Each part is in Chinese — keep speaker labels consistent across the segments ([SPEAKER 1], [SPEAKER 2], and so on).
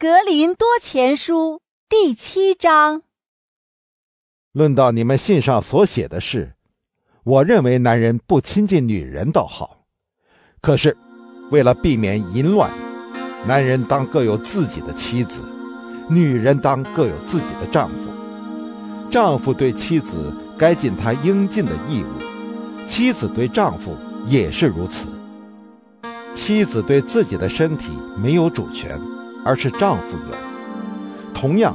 [SPEAKER 1] 格林多前书第七章
[SPEAKER 2] 论到你们信上所写的事，我认为男人不亲近女人倒好。可是，为了避免淫乱，男人当各有自己的妻子，女人当各有自己的丈夫。丈夫对妻子该尽他应尽的义务，妻子对丈夫也是如此。妻子对自己的身体没有主权，而是丈夫有；同样，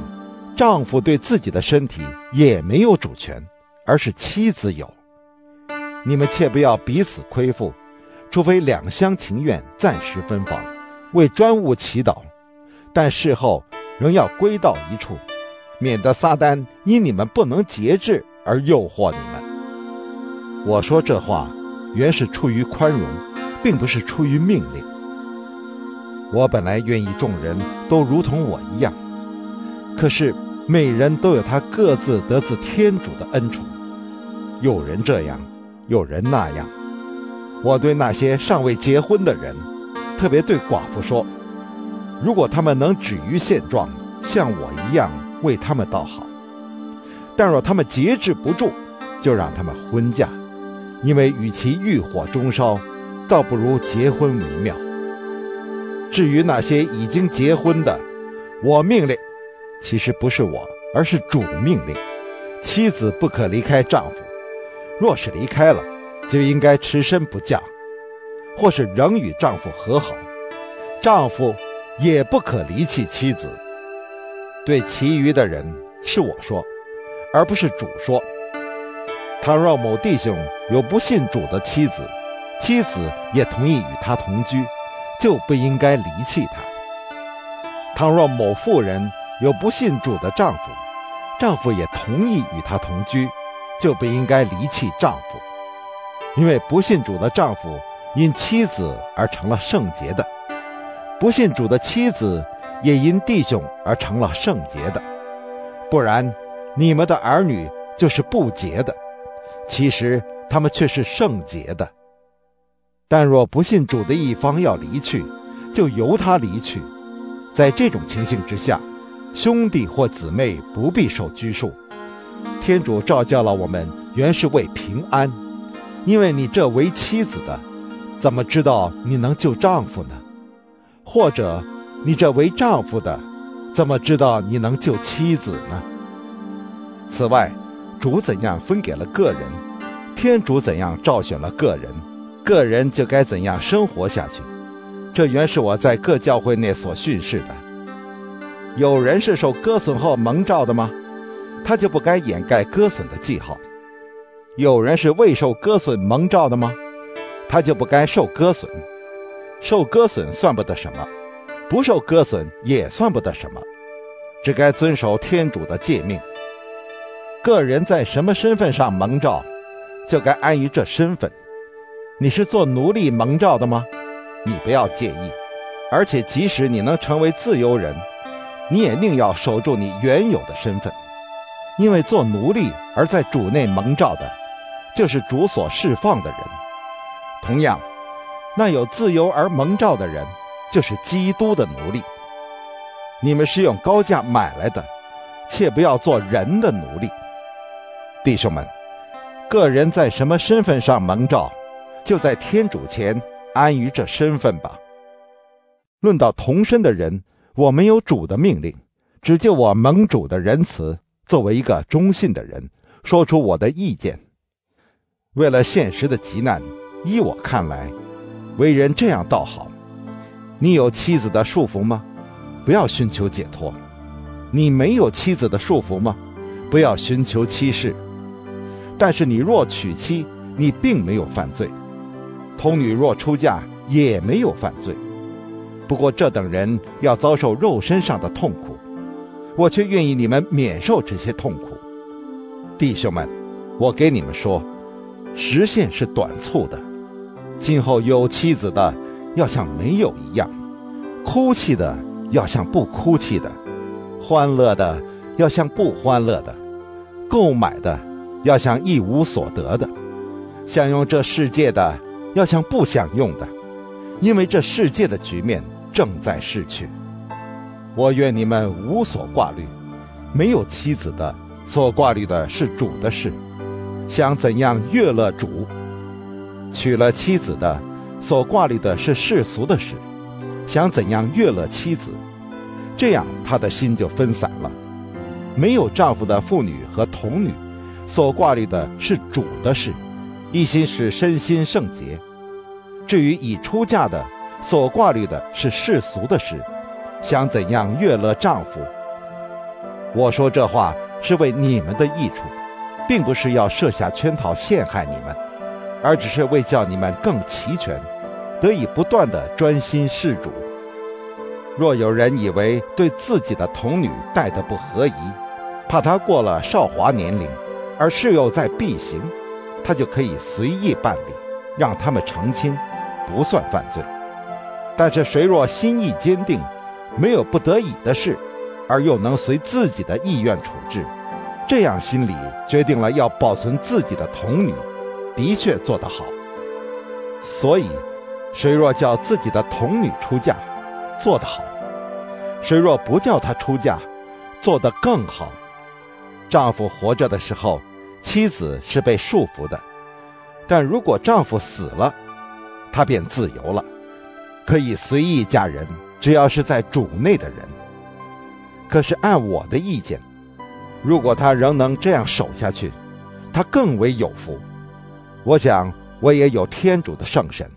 [SPEAKER 2] 丈夫对自己的身体也没有主权，而是妻子有。你们切不要彼此亏负，除非两厢情愿，暂时分房，为专务祈祷，但事后仍要归到一处，免得撒旦因你们不能节制而诱惑你们。我说这话，原是出于宽容。并不是出于命令。我本来愿意众人都如同我一样，可是每人都有他各自得自天主的恩宠，有人这样，有人那样。我对那些尚未结婚的人，特别对寡妇说：如果他们能止于现状，像我一样，为他们倒好；但若他们节制不住，就让他们婚嫁，因为与其欲火中烧。倒不如结婚为妙。至于那些已经结婚的，我命令，其实不是我，而是主命令，妻子不可离开丈夫。若是离开了，就应该持身不嫁，或是仍与丈夫和好。丈夫也不可离弃妻子。对其余的人，是我说，而不是主说。倘若某弟兄有不信主的妻子，妻子也同意与他同居，就不应该离弃他。倘若某妇人有不信主的丈夫，丈夫也同意与她同居，就不应该离弃丈夫，因为不信主的丈夫因妻子而成了圣洁的，不信主的妻子也因弟兄而成了圣洁的。不然，你们的儿女就是不洁的，其实他们却是圣洁的。但若不信主的一方要离去，就由他离去。在这种情形之下，兄弟或姊妹不必受拘束。天主召叫了我们，原是为平安。因为你这为妻子的，怎么知道你能救丈夫呢？或者你这为丈夫的，怎么知道你能救妻子呢？此外，主怎样分给了个人，天主怎样召选了个人。个人就该怎样生活下去？这原是我在各教会内所训示的。有人是受割损后蒙召的吗？他就不该掩盖割损的记号。有人是未受割损蒙召的吗？他就不该受割损。受割损算不得什么，不受割损也算不得什么，只该遵守天主的诫命。个人在什么身份上蒙召，就该安于这身份。你是做奴隶蒙召的吗？你不要介意，而且即使你能成为自由人，你也宁要守住你原有的身份，因为做奴隶而在主内蒙召的，就是主所释放的人。同样，那有自由而蒙召的人，就是基督的奴隶。你们是用高价买来的，切不要做人的奴隶。弟兄们，个人在什么身份上蒙召？就在天主前安于这身份吧。论到同身的人，我没有主的命令，只就我盟主的仁慈，作为一个忠信的人，说出我的意见。为了现实的急难，依我看来，为人这样倒好。你有妻子的束缚吗？不要寻求解脱。你没有妻子的束缚吗？不要寻求妻室。但是你若娶妻，你并没有犯罪。童女若出嫁，也没有犯罪。不过这等人要遭受肉身上的痛苦，我却愿意你们免受这些痛苦。弟兄们，我给你们说，时限是短促的。今后有妻子的，要像没有一样；哭泣的，要像不哭泣的；欢乐的，要像不欢乐的；购买的，要像一无所得的；享用这世界的。要像不想用的，因为这世界的局面正在逝去。我愿你们无所挂虑。没有妻子的，所挂虑的是主的事，想怎样悦乐主；娶了妻子的，所挂虑的是世俗的事，想怎样悦乐妻子。这样他的心就分散了。没有丈夫的妇女和童女，所挂虑的是主的事，一心是身心圣洁。至于已出嫁的，所挂虑的是世俗的事，想怎样悦乐丈夫。我说这话是为你们的益处，并不是要设下圈套陷害你们，而只是为叫你们更齐全，得以不断的专心事主。若有人以为对自己的童女待得不合宜，怕她过了少华年龄，而事又在必行，他就可以随意办理，让他们成亲，不算犯罪。但是谁若心意坚定，没有不得已的事，而又能随自己的意愿处置，这样心里决定了要保存自己的童女，的确做得好。所以，谁若叫自己的童女出嫁，做得好；谁若不叫她出嫁，做得更好。丈夫活着的时候，妻子是被束缚的；但如果丈夫死了，她便自由了，可以随意嫁人，只要是在主内的人。可是按我的意见，如果她仍能这样守下去，她更为有福。我想，我也有天主的圣神。